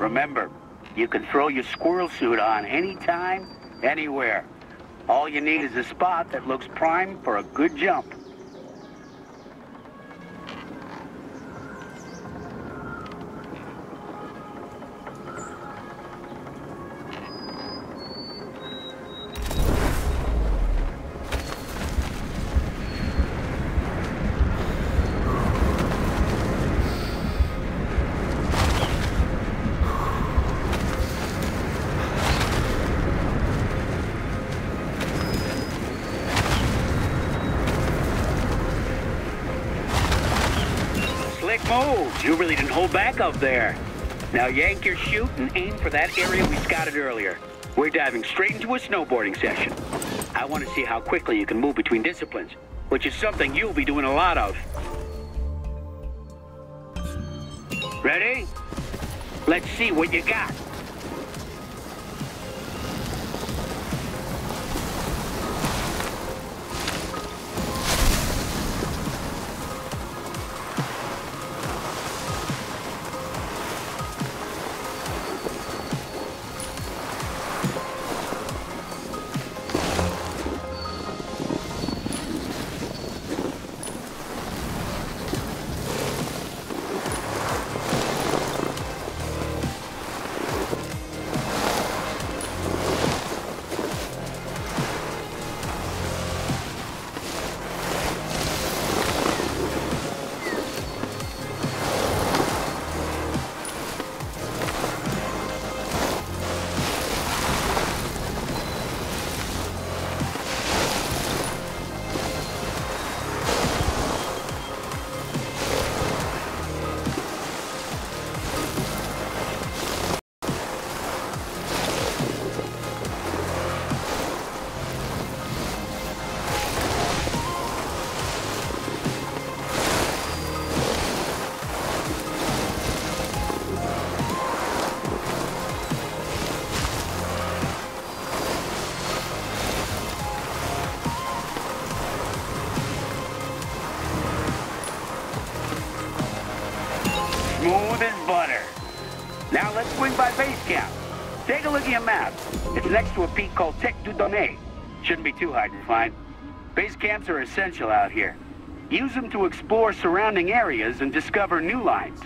remember, you can throw your squirrel suit on anytime, anywhere. All you need is a spot that looks prime for a good jump. Moves. You really didn't hold back up there. Now yank your chute and aim for that area we scouted earlier. We're diving straight into a snowboarding session. I want to see how quickly you can move between disciplines, which is something you'll be doing a lot of. Ready? Let's see what you got. Smooth as butter. Now let's swing by base camp. Take a look at your map. It's next to a peak called Tec du Donné. Shouldn't be too hard to find. Base camps are essential out here. Use them to explore surrounding areas and discover new lines.